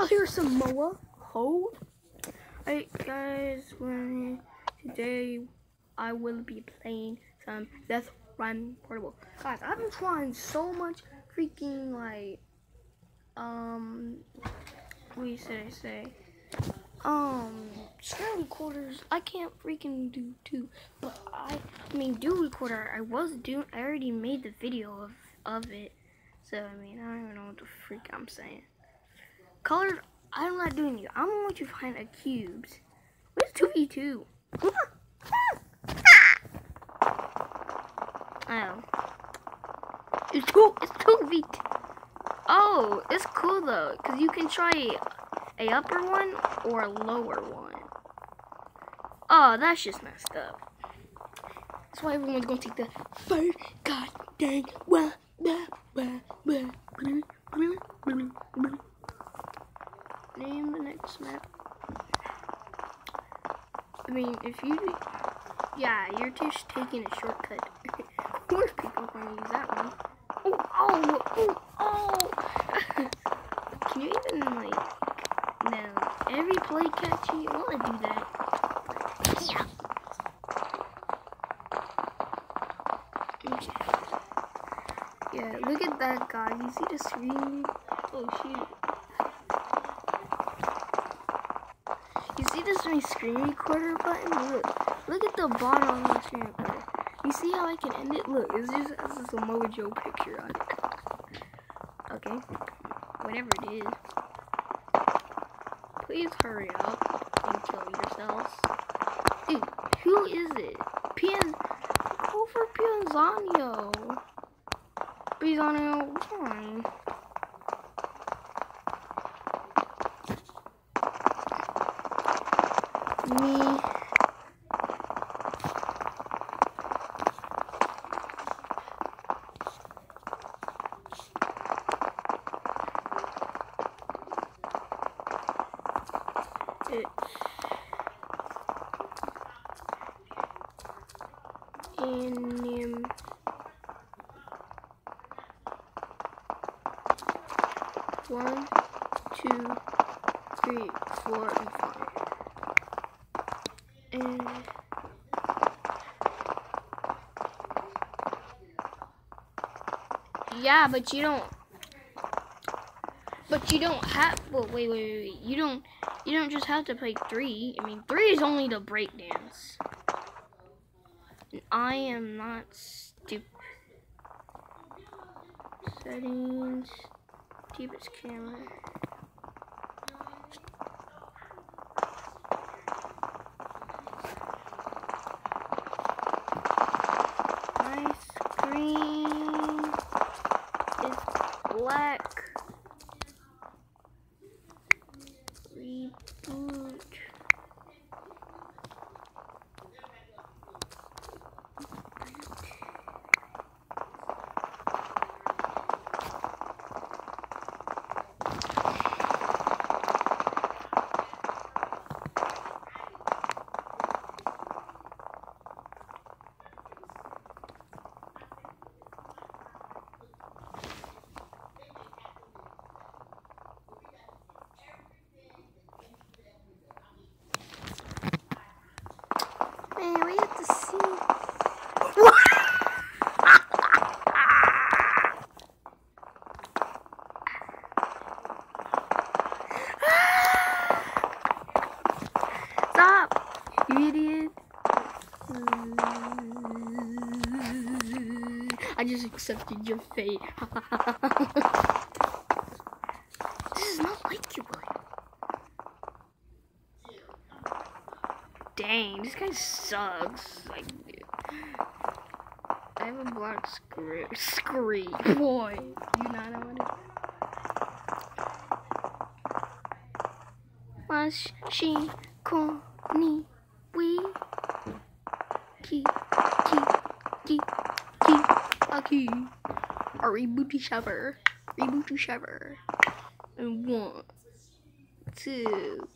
y'all hear some Moa? Ho. Alright guys, today I will be playing some Death Run Portable. Guys, I've been trying so much freaking like um what do you say? Um screen recorders I can't freaking do too. But I I mean do recorder I was doing I already made the video of of it. So I mean I don't even know what the freak I'm saying. Colors, I'm not doing you. I'm going to find a cubes. Where's 2v2? Oh. It's 2, it's 2v2. Oh, it's cool though, because you can try a upper one or a lower one. Oh, that's just messed up. That's why everyone's going to take the first goddamn one. Name the I mean, if you, yeah, you're just taking a shortcut. of course, people are going to use that one. Oh, oh, oh, oh! Can you even like, no? Every play catchy, you want to do that. Yeah. Okay. Yeah, look at that guy. You see the screen? Oh shoot. You see this my screen recorder button? Look. Look at the bottom of my screen recorder. You see how I can end it? Look, it's just just a Mojo picture on it. okay. Whatever it is. Please hurry up and kill yourselves. Dude, who is it? Pian Go for Pianzano. Pianzano, fine. Me. It. Anim. Um, one, two, three, four, and five. And yeah, but you don't. But you don't have. Well, wait, wait, wait. You don't. You don't just have to play three. I mean, three is only the breakdance. I am not stupid. Settings. Deepest camera. My screen is black. Reboot. Man, we have to see. Stop, you idiot. I just accepted your fate. this is not like you, boy. Dang, this guy sucks. Like, I have a black screen. Screen. Boy, you not know what it Mashi koni we ki ki ki ki aki. A rebooty shover rebooty shover and one two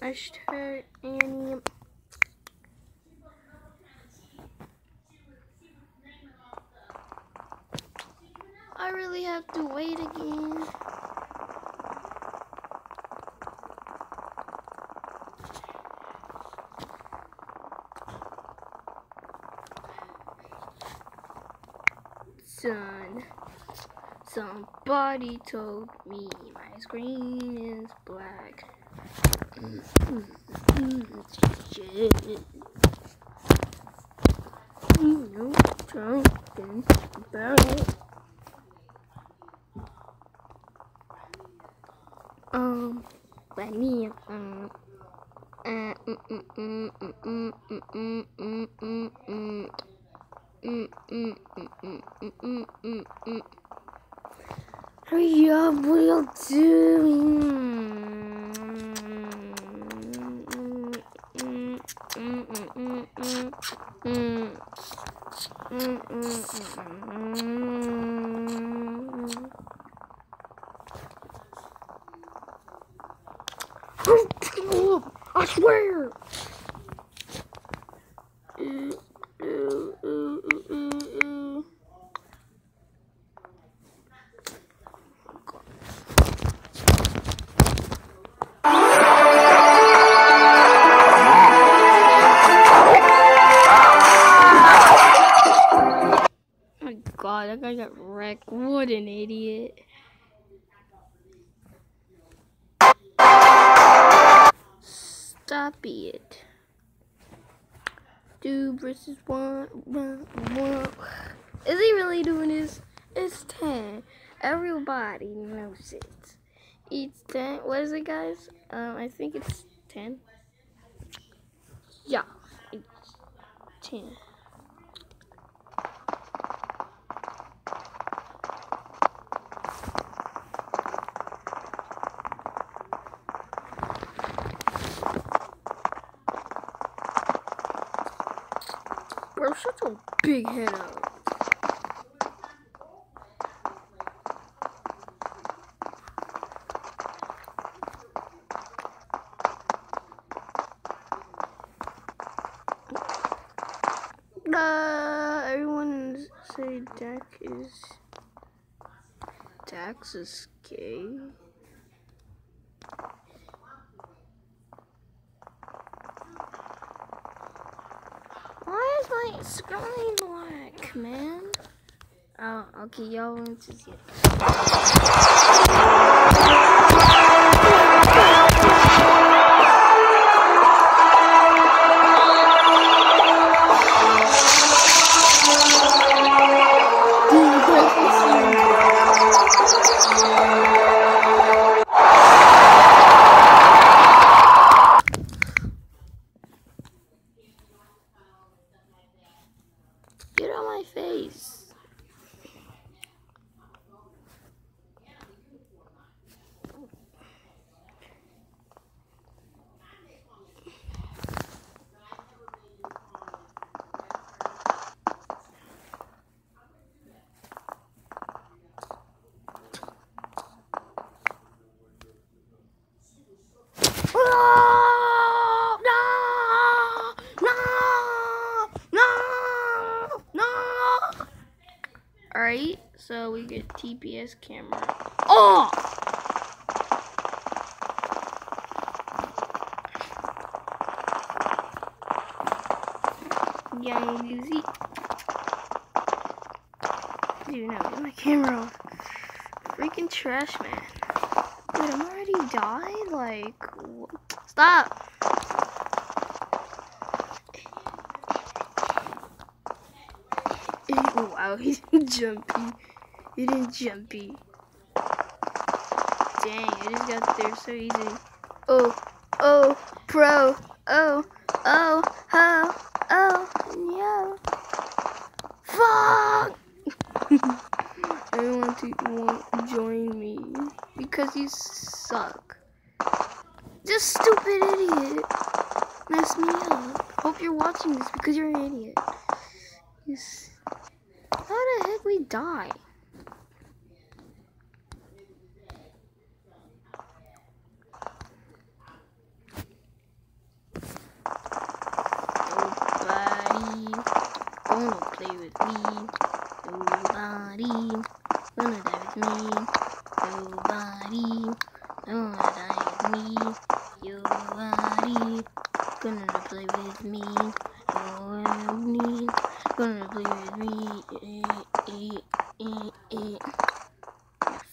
Hashtag Annie. Have to wait again? Son, somebody told me my screen is black. You know about it. Um, let me, um, uh, mm, mm, mm, mm, mm, mm, mm, mm, mm, mm. Mm, mm, mm, mm, mm, mm, mm, mm. Hurry up, what are you doing? Mm, mm, mm, mm, mm, mm, mm. Mm, mm, mm, mm. I swear! Ooh. Oh god, that guy got Stop it. Two versus one, one, one. Is he really doing this? It's 10. Everybody knows it. It's 10. What is it, guys? Um, I think it's 10. Yeah, it's 10. Bro, shut your big head up. Uh, everyone say Dak is Dax is gay. Black, man? Oh, okay, y'all want to see it. Get TPS camera. Oh! Young Lucy. Dude, no, get my camera off. Freaking trash man. Dude, I'm already died? Like, stop! Oh, wow, he's didn't He didn't jumpy. Dang, I just got there so easy. Oh, oh, pro. Oh, oh, oh, oh, no. Fuck! Everyone to won't join me because you suck. Just stupid idiot. Mess me up. Hope you're watching this because you're an idiot. How the heck we die? Gonna play with me. Nobody. gonna die with me. Nobody gonna die with me. Nobody gonna play with me. Nobody gonna play with me. Eh, eh, eh.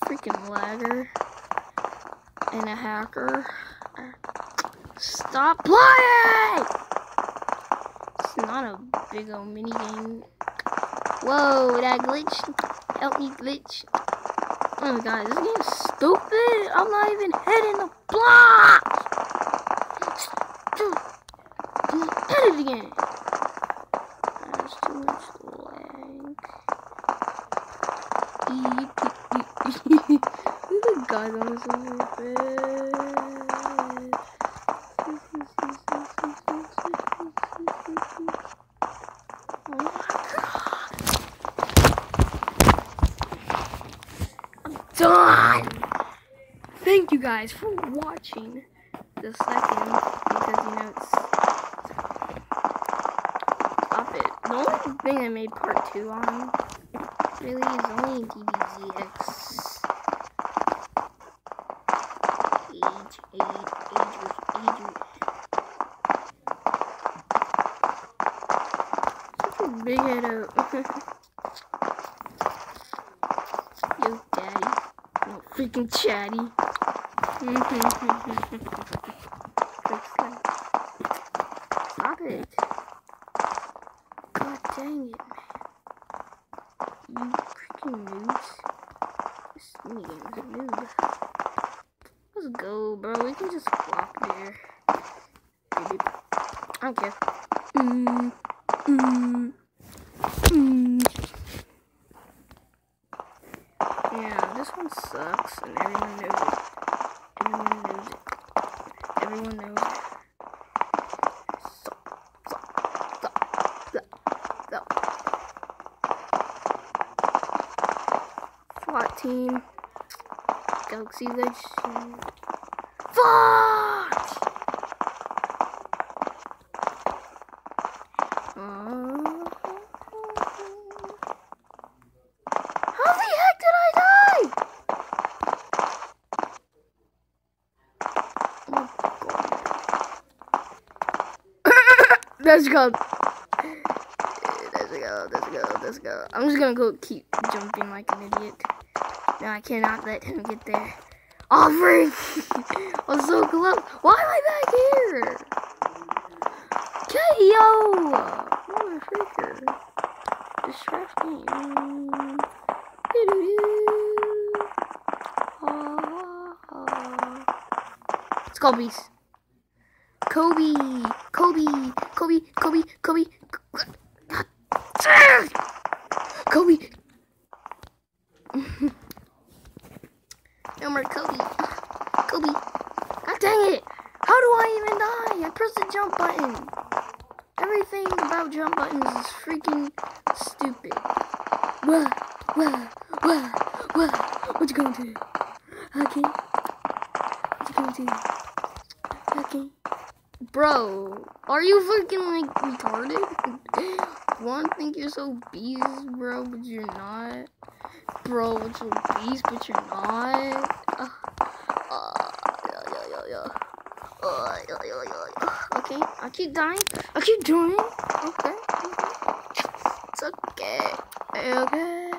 Freaking lagger and a hacker. Stop playing! Not a big old mini game. Whoa, that glitch. Help me glitch. Oh my god, this game's stupid. I'm not even hitting the block. Hit it again. That's too much lag. Look at guys on this bed. done. Thank you guys for watching the second because you know it's stop it. The only thing I made part two on really is only DBZX. Such a big head out. Daddy. Freaking chatty. Stop it. God dang it, man. You freaking noobs. This minigame's a noob. Let's go, bro. We can just walk there. I don't care. Mm, mm. this one sucks, and everyone knows it. Everyone knows it. Everyone knows. SWAT team. Galaxy Legend. Fuck! Let's go. Let's go, let's go, let's go. I'm just gonna go keep jumping like an idiot. No, I cannot let him get there. Oh, freak! I was so close. Why am I back here? KO! What a freaker. Distract me. Let's go, beast. Kobe, Kobe, Kobe, Kobe, Kobe, Kobe. no more Kobe. Kobe. God dang it. How do I even die? I pressed the jump button. Everything about jump buttons is freaking stupid. Wah, wah, wah, wah. What you gonna do? Okay. What you gonna do? Okay. Bro, are you freaking like retarded? One think you're so beast, bro, but you're not. Bro, you're so beast, but you're not. Okay, I keep dying. I keep dying. Okay, okay. It's okay. Okay.